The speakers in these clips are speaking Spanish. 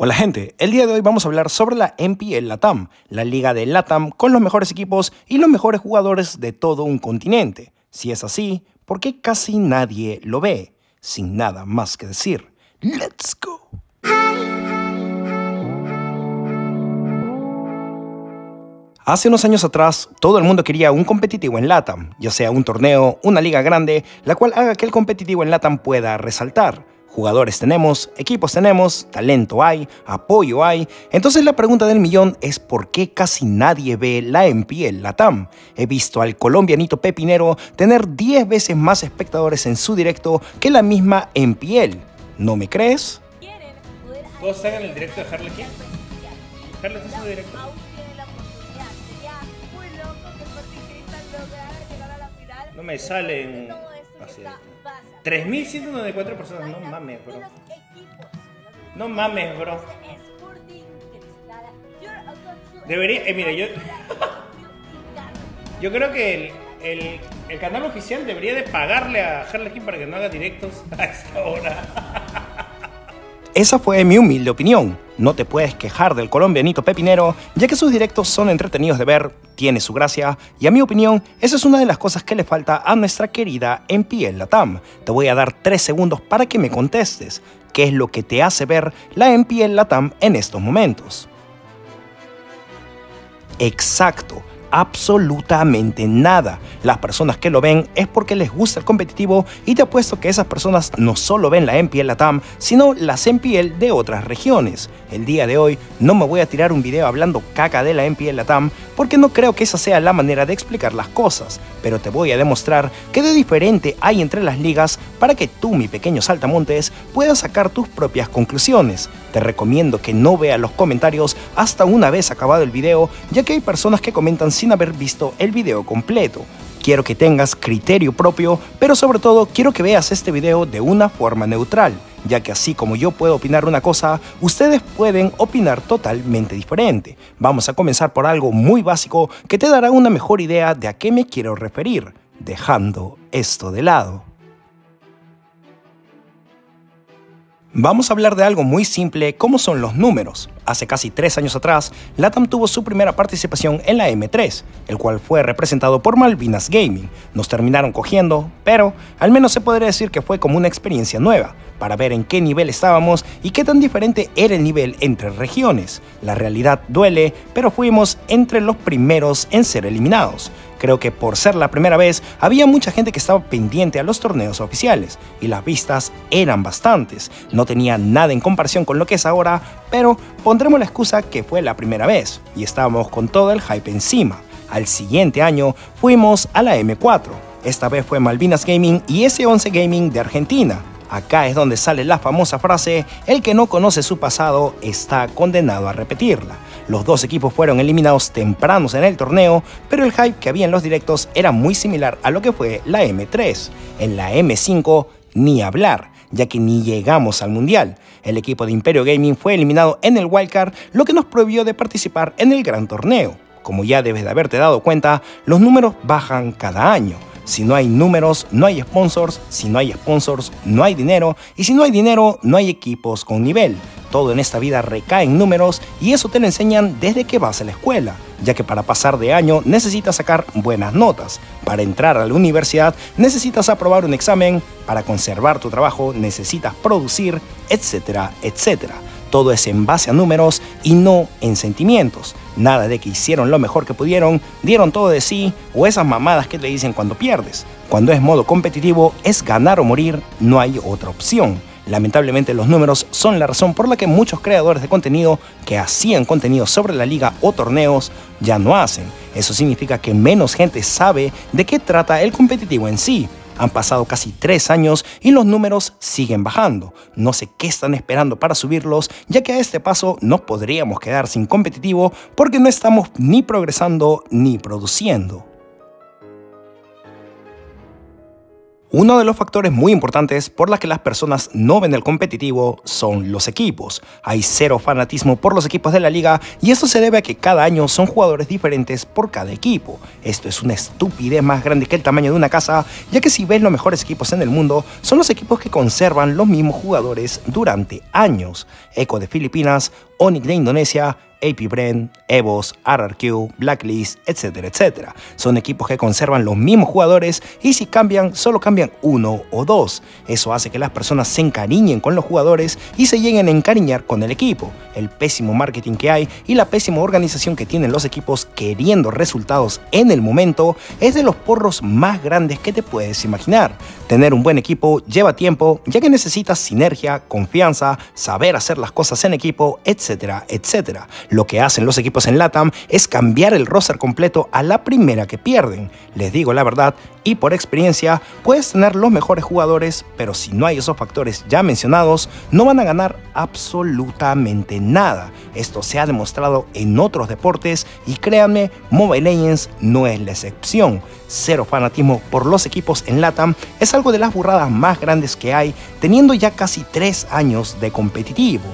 Hola gente, el día de hoy vamos a hablar sobre la NPL Latam, la liga de Latam con los mejores equipos y los mejores jugadores de todo un continente. Si es así, ¿por qué casi nadie lo ve? Sin nada más que decir, ¡Let's go! Hace unos años atrás, todo el mundo quería un competitivo en LATAM, ya sea un torneo, una liga grande, la cual haga que el competitivo en LATAM pueda resaltar. Jugadores tenemos, equipos tenemos, talento hay, apoyo hay. Entonces la pregunta del millón es ¿por qué casi nadie ve la NPL Latam? He visto al colombianito Pepinero tener 10 veces más espectadores en su directo que la misma NPL. ¿No me crees? ¿Todos están en el directo de Harley? Harley está en su directo. No me salen así. 3.194 personas, no mames, bro. No mames, bro. Debería, eh, mira, yo. Yo creo que el, el, el canal oficial debería de pagarle a Harley Quinn para que no haga directos a esta hora. Esa fue mi humilde opinión. No te puedes quejar del colombianito Pepinero, ya que sus directos son entretenidos de ver, tiene su gracia, y a mi opinión, esa es una de las cosas que le falta a nuestra querida NPL Latam. Te voy a dar 3 segundos para que me contestes. ¿Qué es lo que te hace ver la NPL Latam en estos momentos? Exacto, absolutamente nada. Las personas que lo ven es porque les gusta el competitivo y te apuesto que esas personas no solo ven la MPL Latam, sino las MPL de otras regiones. El día de hoy no me voy a tirar un video hablando caca de la MPL Latam porque no creo que esa sea la manera de explicar las cosas, pero te voy a demostrar qué de diferente hay entre las ligas para que tú, mi pequeño saltamontes, puedas sacar tus propias conclusiones. Te recomiendo que no veas los comentarios hasta una vez acabado el video, ya que hay personas que comentan sin haber visto el video completo. Quiero que tengas criterio propio, pero sobre todo quiero que veas este video de una forma neutral, ya que así como yo puedo opinar una cosa, ustedes pueden opinar totalmente diferente. Vamos a comenzar por algo muy básico que te dará una mejor idea de a qué me quiero referir, dejando esto de lado. Vamos a hablar de algo muy simple como son los números. Hace casi tres años atrás, LATAM tuvo su primera participación en la M3, el cual fue representado por Malvinas Gaming. Nos terminaron cogiendo, pero al menos se podría decir que fue como una experiencia nueva, para ver en qué nivel estábamos y qué tan diferente era el nivel entre regiones. La realidad duele, pero fuimos entre los primeros en ser eliminados. Creo que por ser la primera vez había mucha gente que estaba pendiente a los torneos oficiales y las vistas eran bastantes. No tenía nada en comparación con lo que es ahora, pero pondremos la excusa que fue la primera vez y estábamos con todo el hype encima. Al siguiente año fuimos a la M4. Esta vez fue Malvinas Gaming y S11 Gaming de Argentina. Acá es donde sale la famosa frase, el que no conoce su pasado está condenado a repetirla. Los dos equipos fueron eliminados tempranos en el torneo, pero el hype que había en los directos era muy similar a lo que fue la M3. En la M5 ni hablar, ya que ni llegamos al mundial. El equipo de Imperio Gaming fue eliminado en el wildcard, lo que nos prohibió de participar en el gran torneo. Como ya debes de haberte dado cuenta, los números bajan cada año. Si no hay números, no hay sponsors. Si no hay sponsors, no hay dinero. Y si no hay dinero, no hay equipos con nivel. Todo en esta vida recae en números y eso te lo enseñan desde que vas a la escuela, ya que para pasar de año necesitas sacar buenas notas. Para entrar a la universidad necesitas aprobar un examen. Para conservar tu trabajo necesitas producir, etcétera, etcétera. Todo es en base a números y no en sentimientos. Nada de que hicieron lo mejor que pudieron, dieron todo de sí o esas mamadas que te dicen cuando pierdes. Cuando es modo competitivo es ganar o morir, no hay otra opción. Lamentablemente los números son la razón por la que muchos creadores de contenido que hacían contenido sobre la liga o torneos ya no hacen. Eso significa que menos gente sabe de qué trata el competitivo en sí. Han pasado casi tres años y los números siguen bajando. No sé qué están esperando para subirlos, ya que a este paso no podríamos quedar sin competitivo porque no estamos ni progresando ni produciendo. Uno de los factores muy importantes por los que las personas no ven el competitivo son los equipos. Hay cero fanatismo por los equipos de la liga y esto se debe a que cada año son jugadores diferentes por cada equipo. Esto es una estupidez más grande que el tamaño de una casa, ya que si ves los mejores equipos en el mundo, son los equipos que conservan los mismos jugadores durante años. Eco de Filipinas, Onyx de Indonesia, AP Brand, EVOS, RRQ, Blacklist, etcétera, etcétera. Son equipos que conservan los mismos jugadores y si cambian, solo cambian uno o dos. Eso hace que las personas se encariñen con los jugadores y se lleguen a encariñar con el equipo. El pésimo marketing que hay y la pésima organización que tienen los equipos queriendo resultados en el momento es de los porros más grandes que te puedes imaginar. Tener un buen equipo lleva tiempo ya que necesitas sinergia, confianza, saber hacer las cosas en equipo, etcétera, etcétera. Lo que hacen los equipos en LATAM es cambiar el roster completo a la primera que pierden. Les digo la verdad, y por experiencia, puedes tener los mejores jugadores, pero si no hay esos factores ya mencionados, no van a ganar absolutamente nada. Esto se ha demostrado en otros deportes y créanme, Mobile Legends no es la excepción. Cero fanatismo por los equipos en LATAM es algo de las burradas más grandes que hay, teniendo ya casi 3 años de competitivo.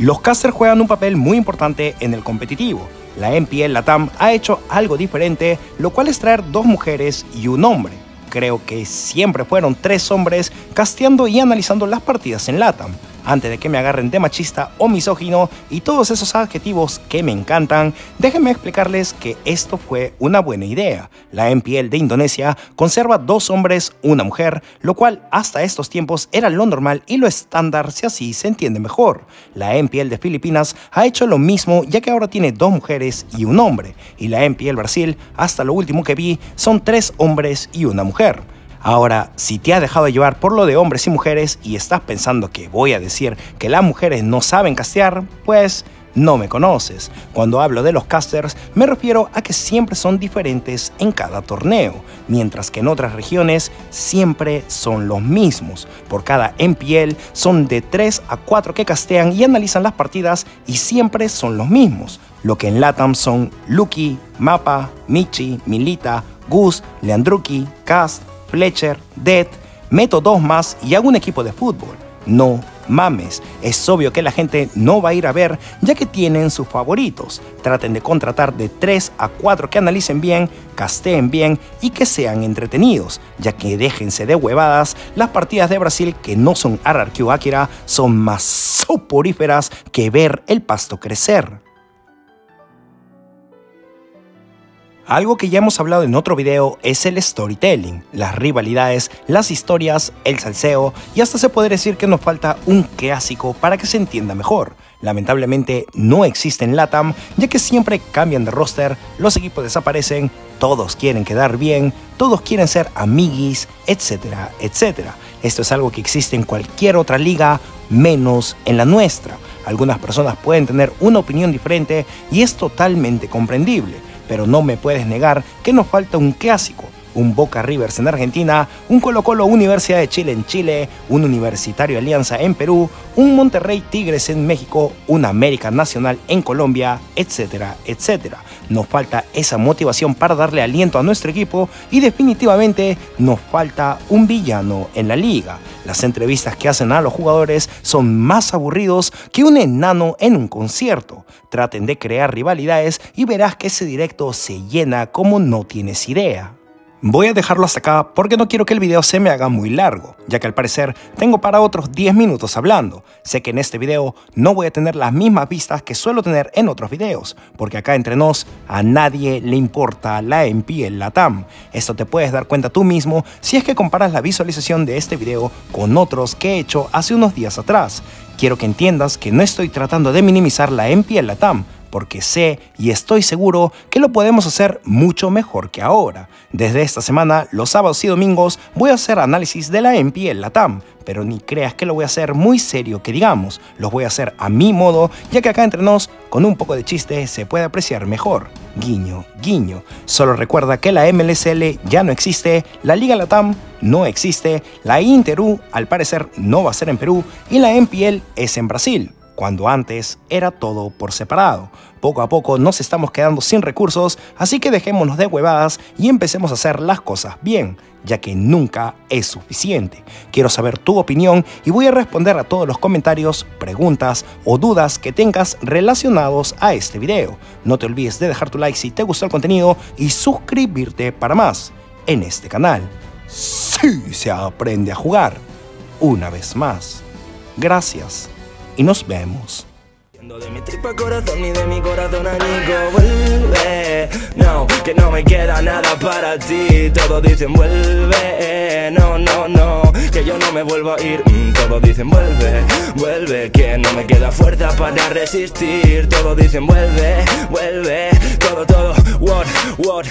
Los casters juegan un papel muy importante en el competitivo. La MPL Latam ha hecho algo diferente, lo cual es traer dos mujeres y un hombre. Creo que siempre fueron tres hombres casteando y analizando las partidas en Latam antes de que me agarren de machista o misógino y todos esos adjetivos que me encantan, déjenme explicarles que esto fue una buena idea. La MPL de Indonesia conserva dos hombres, una mujer, lo cual hasta estos tiempos era lo normal y lo estándar si así se entiende mejor. La MPL de Filipinas ha hecho lo mismo ya que ahora tiene dos mujeres y un hombre, y la MPL Brasil, hasta lo último que vi, son tres hombres y una mujer. Ahora, si te has dejado llevar por lo de hombres y mujeres y estás pensando que voy a decir que las mujeres no saben castear, pues no me conoces. Cuando hablo de los casters, me refiero a que siempre son diferentes en cada torneo, mientras que en otras regiones siempre son los mismos. Por cada MPL son de 3 a 4 que castean y analizan las partidas y siempre son los mismos. Lo que en LATAM son Lucky, Mapa, Michi, Milita, Gus, Leandruki, Cast, Fletcher, Dead, meto dos más y hago un equipo de fútbol. No mames, es obvio que la gente no va a ir a ver ya que tienen sus favoritos. Traten de contratar de 3 a 4 que analicen bien, casteen bien y que sean entretenidos, ya que déjense de huevadas, las partidas de Brasil que no son RRQ Akira son más soporíferas que ver el pasto crecer. Algo que ya hemos hablado en otro video es el storytelling, las rivalidades, las historias, el salseo y hasta se puede decir que nos falta un clásico para que se entienda mejor. Lamentablemente no existe en LATAM ya que siempre cambian de roster, los equipos desaparecen, todos quieren quedar bien, todos quieren ser amiguis, etcétera, etcétera. Esto es algo que existe en cualquier otra liga menos en la nuestra. Algunas personas pueden tener una opinión diferente y es totalmente comprendible pero no me puedes negar que nos falta un clásico, un Boca Rivers en Argentina, un Colo Colo Universidad de Chile en Chile, un Universitario Alianza en Perú, un Monterrey Tigres en México, un América Nacional en Colombia, etcétera, etcétera. Nos falta esa motivación para darle aliento a nuestro equipo y definitivamente nos falta un villano en la liga. Las entrevistas que hacen a los jugadores son más aburridos que un enano en un concierto. Traten de crear rivalidades y verás que ese directo se llena como no tienes idea. Voy a dejarlo hasta acá porque no quiero que el video se me haga muy largo, ya que al parecer tengo para otros 10 minutos hablando. Sé que en este video no voy a tener las mismas vistas que suelo tener en otros videos, porque acá entre nos a nadie le importa la MP en la TAM. Esto te puedes dar cuenta tú mismo si es que comparas la visualización de este video con otros que he hecho hace unos días atrás. Quiero que entiendas que no estoy tratando de minimizar la MP en la TAM, porque sé y estoy seguro que lo podemos hacer mucho mejor que ahora. Desde esta semana, los sábados y domingos, voy a hacer análisis de la MPL Latam, pero ni creas que lo voy a hacer muy serio que digamos, los voy a hacer a mi modo, ya que acá entre nos, con un poco de chiste, se puede apreciar mejor. Guiño, guiño. Solo recuerda que la MLSL ya no existe, la Liga Latam no existe, la Interú al parecer no va a ser en Perú y la MPL es en Brasil. Cuando antes era todo por separado. Poco a poco nos estamos quedando sin recursos, así que dejémonos de huevadas y empecemos a hacer las cosas bien, ya que nunca es suficiente. Quiero saber tu opinión y voy a responder a todos los comentarios, preguntas o dudas que tengas relacionados a este video. No te olvides de dejar tu like si te gustó el contenido y suscribirte para más en este canal. Sí se aprende a jugar. Una vez más. Gracias y nos vemos. De mi tripa corazón y de mi corazón añico Vuelve, no, que no me queda nada para ti. Todos dicen vuelve, no, no, no Que yo no me vuelvo a ir. Mm, Todos dicen vuelve, vuelve Que no me queda fuerza para resistir. Todos dicen vuelve, vuelve Todo, todo, what, what